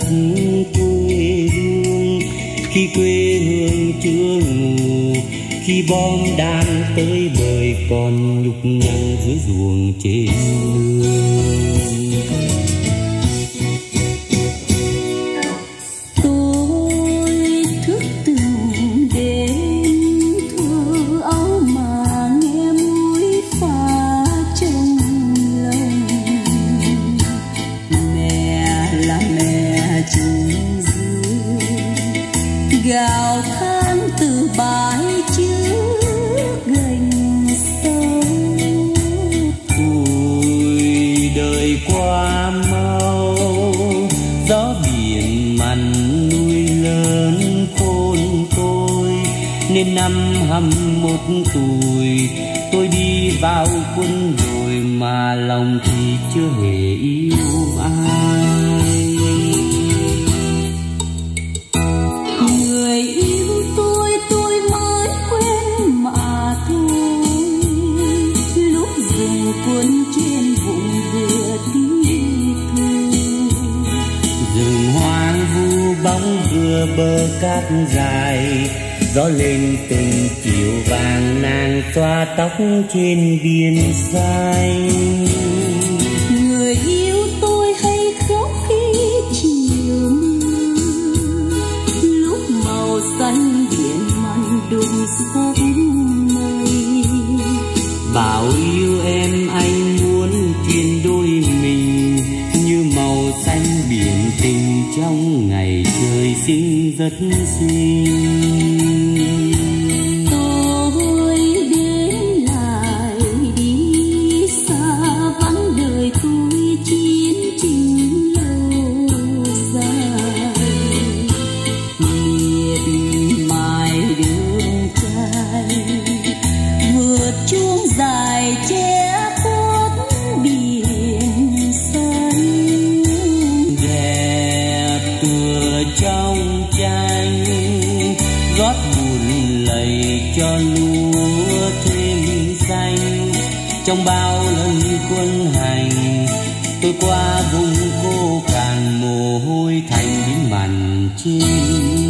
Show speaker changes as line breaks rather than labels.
giấc quê hương, khi quê hương chưa ngủ, khi bom đạn tới bời còn nhục nhằn dưới ruộng trên nương
trùng dư gào than từ bãi trước gành sông
tuổi đời qua mau, gió biển mặn nuôi lớn khôn tôi. Nên năm hăm một tuổi, tôi đi vào quân đội mà lòng thì chưa hề yêu ai. Bờ cát dài gió lên từng chiều vàng nàng xoa tóc trên biển xanh.
Người yêu tôi hay khóc khi chiều mưa lúc màu xanh biển mặn đụng sắc mây.
Bảo yêu em anh trong ngày trời xinh rất xinh. Gót buồn lầy cho lúa thêm xanh. Trong bao lần quân hành, tôi qua vùng khô cằn mồ hôi thành những màn trên.